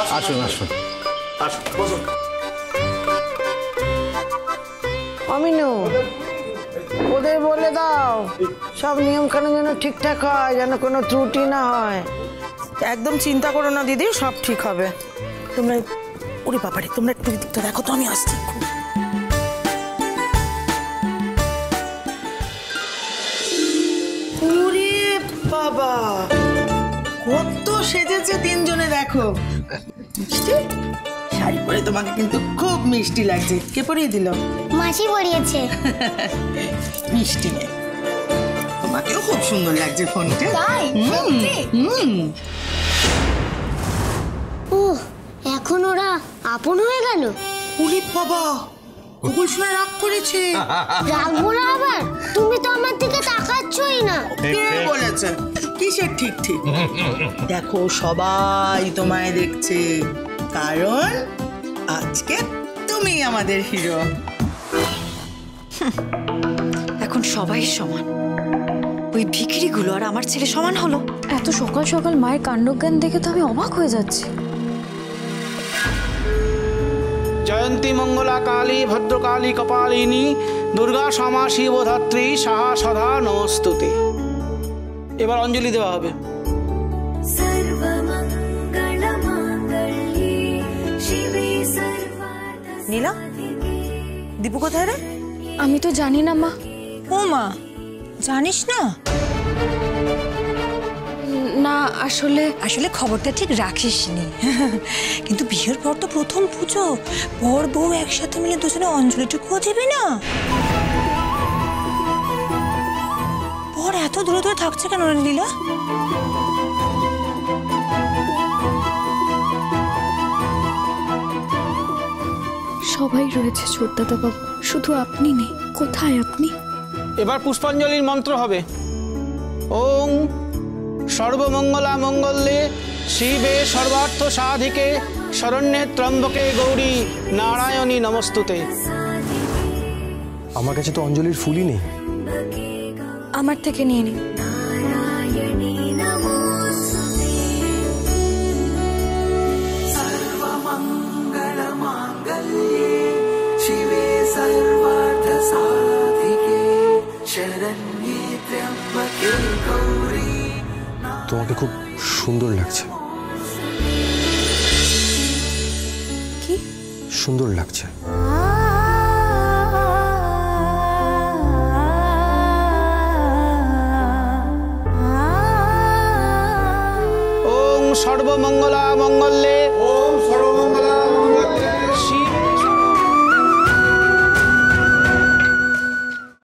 আসুন আসুন। আসুন বসুন। অমিনু ওদের বলে দাও সব নিয়ম কানুন যেন ঠিকঠাক হয় যেন কোনো ত্রুটি না হয়। একদম চিন্তা করো না দিদি সব ঠিক হবে। তোমরা ওরে বাবারে তোমরা একটু দিকটা দেখো তো আমি আসছি বাবা! সেজেছে তিনজনে দেখো। মিষ্টি? শাড়ি পরে তোমাকে কিন্তু খুব মিষ্টি লাগছে। কে পরিয়ে দিল? মাসি পড়িয়েছে মিষ্টি মেয়ে তোমাকেও খুব সুন্দর লাগছে ফোনটা। তাই? হুম ও এখন ওরা আপন হয়ে গেল? উলি বাবা গুগল শুনে রাগ করেছে। রাখব না আবার? তুমি তো আমার দিকে তাকাচ্ছই না। কে বলেছে? কিসের ঠিক ঠিক? দেখো সবাই তোমায় দেখছে। কারণ আজকে তুমি আমাদের হিরো। এখন সবাই সমান। ওই ভিখিরিগুলো আর আমার ছেলে সমান হলো। এত সকাল সকাল মায়ের কাণ্ডজ্ঞান দেখে তো আমি অবাক হয়ে যাচ্ছি। জয়ন্তী মঙ্গলা কালী ভদ্রকালী কপালিনী দুর্গা শ্যামা শিবধাত্রী সাহা সদা নমস্তুতে। এবার অঞ্জলি দেওয়া হবে। নীলা দীপু কোথায় রে? আমি তো জানি না মা। ও মা জানিস না? না আসলে আসলে খবরটা ঠিক রাখিস নি কিন্তু বিয়ের পর তো প্রথম পুজো। বর বউ একসাথে মিলে দুজনে অঞ্জলিটুকুও দেবে না। বর এত দূরে দূরে থাকছে কেন লীলা সবাই রয়েছে ছোটদাদা বাবু। শুধু আপনি নেই কোথায় আপনি? এবার পুষ্পাঞ্জলির মন্ত্র হবে। ওং সর্বমঙ্গলা মঙ্গলে শিবে সর্বার্থ সাধিকে শরণ্যে ত্রম্বকে গৌরী নারায়ণী নমস্তুতে। আমার কাছে তো অঞ্জলির ফুলই নেই। আমার থেকে নিয়ে নিন তোমাকে খুব সুন্দর লাগছে। কি? সুন্দর লাগছে। ওং সর্বমঙ্গলা মঙ্গলে